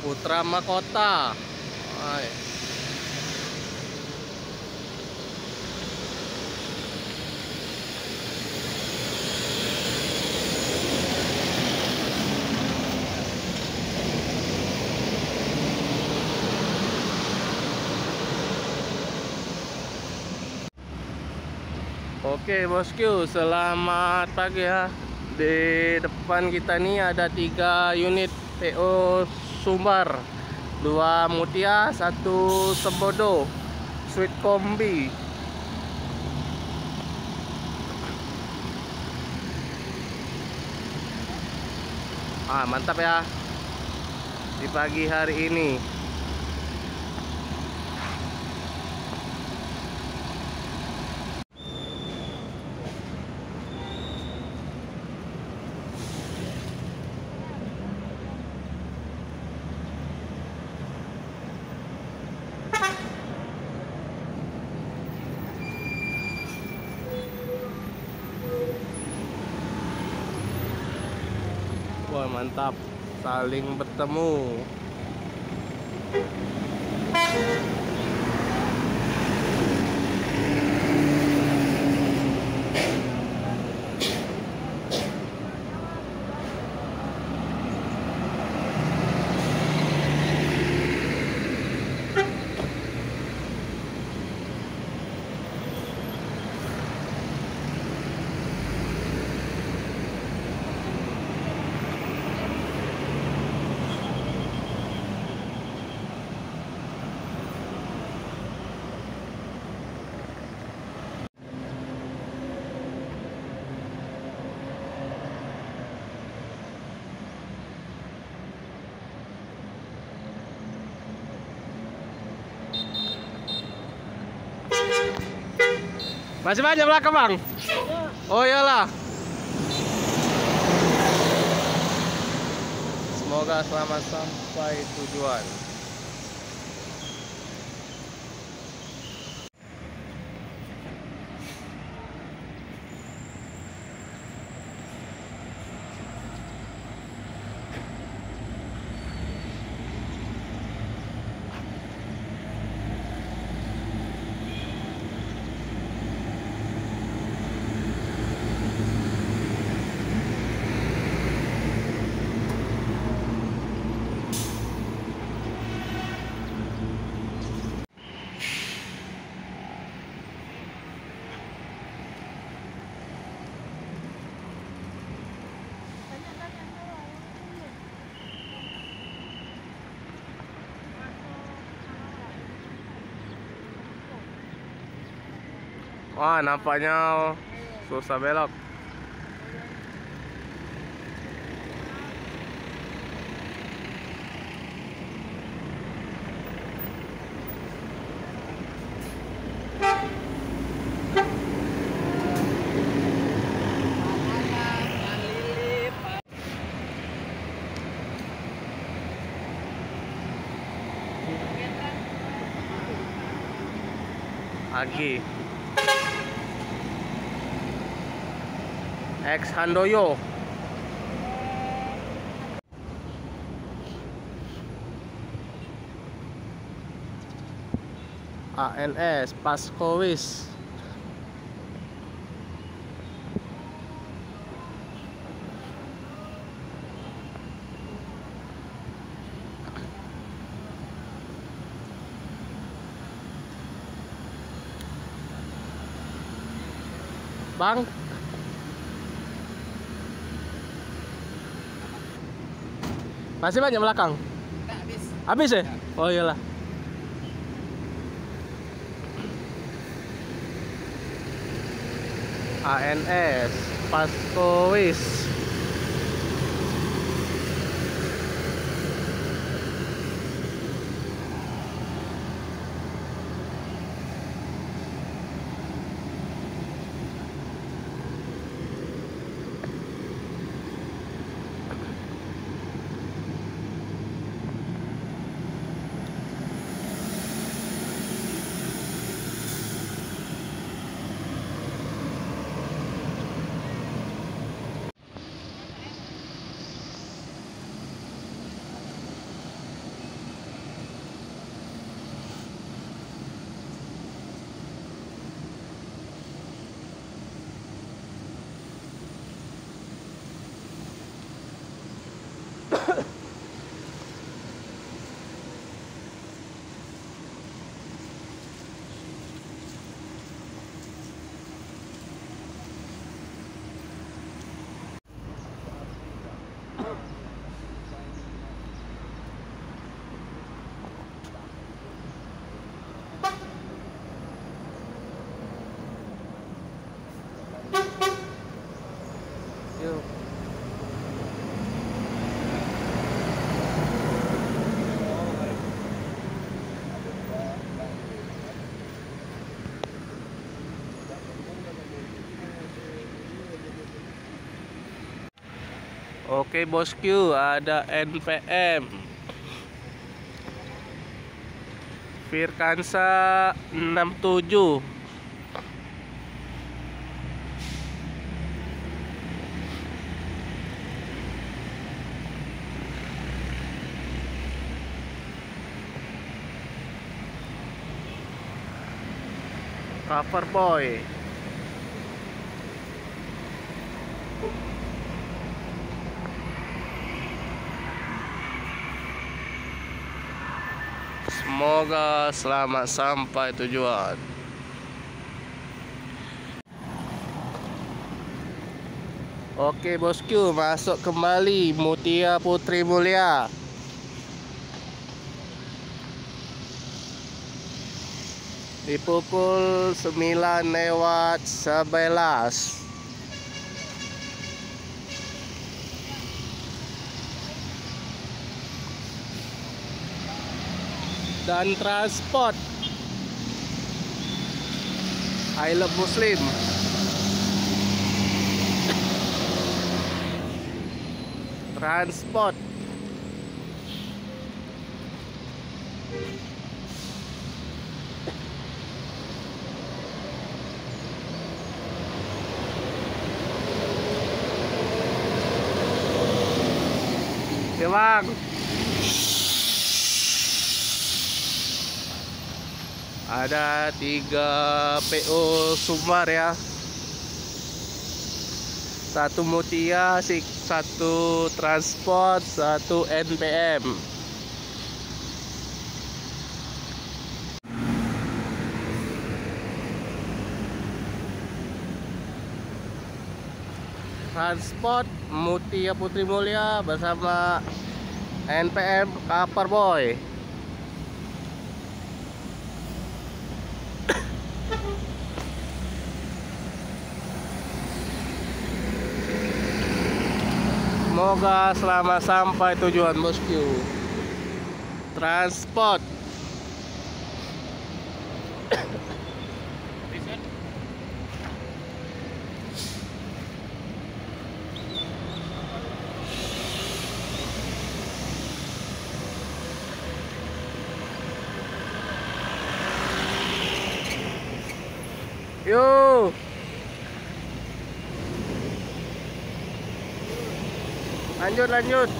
Putra Mahkota. Hai. Oke bosku, selamat pagi ya. Di depan kita nih ada tiga unit PO Sumbar, dua Mutia, satu Sembodo, Sweet Kombi. Ah mantap ya di pagi hari ini. Wah mantap. Saling bertemu Masih banyak belakang bang? Oh iyalah Semoga selamat sampai tujuan Wah nampaknya susah belok. Agi X Handoyo. ANS Paskowis Bang Masih banyak belakang? habis. Habis ya? Oh iyalah. ANS Paskowis Oke bosku, ada NPM. Firkansa 67. Cover boy. Semoga selamat sampai tujuan. Oke bosku, masuk kembali Mutia Putri Mulia. Di pukul 9 lewat 11. Dan transport. I love Muslim. Transport. Bang ada tiga PO Sumbar ya. Satu Mutia satu transport satu NPM transport Mutia Putri Mulia bersama NPM Kapar Boy Semoga selamat sampai tujuan bosku. Transport. Yo. Lanjut lanjut